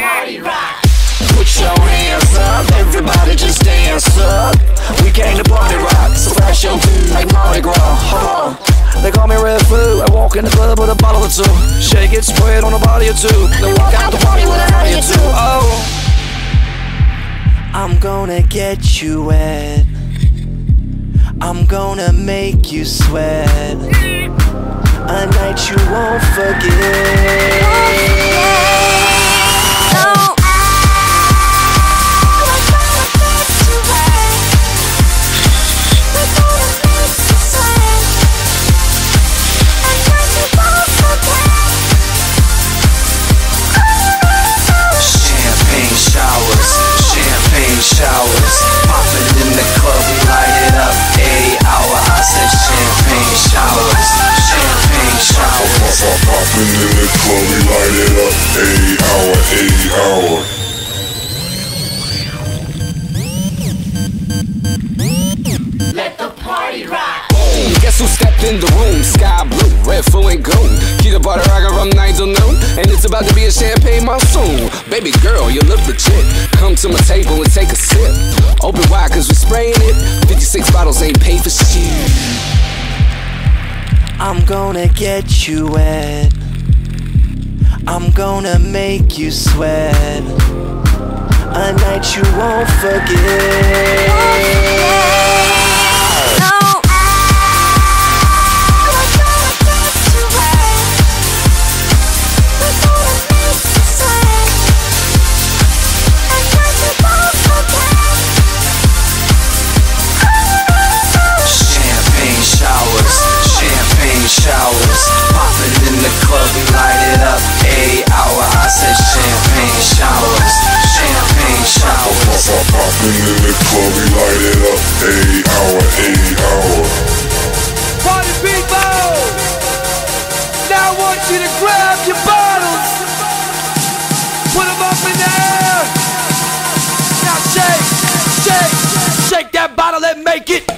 Party rock! Put your hands up, everybody just dance up. We came to party rock, so flash your feet like Mardi Gras. Uh-huh. They call me Redfoo I walk in the club with a bottle or two. Shake it, spray it on a body or two. Then walk out the party with a body or two. Oh, I'm gonna get you wet. I'm gonna make you sweat. A night you won't forget. Popping in the club, we light it up. 80 hour, 80 hour. Guess who stepped in the room? Sky Blu, red, full and gold. Keep the butter rockin' from 9 till noon. And it's about to be a champagne monsoon. Baby girl, you look legit. Come to my table and take a sip. Open wide, cause we spraying it. 56 bottles ain't paid for shit. I'm gonna get you wet. I'm gonna make you sweat. A night you won't forget. dancing in the club, we light it up. Hey, hour, hey, hour. Party people! Now I want you to grab your bottles, put them up in the air. Now shake, shake, shake that bottle and make it.